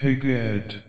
Pighead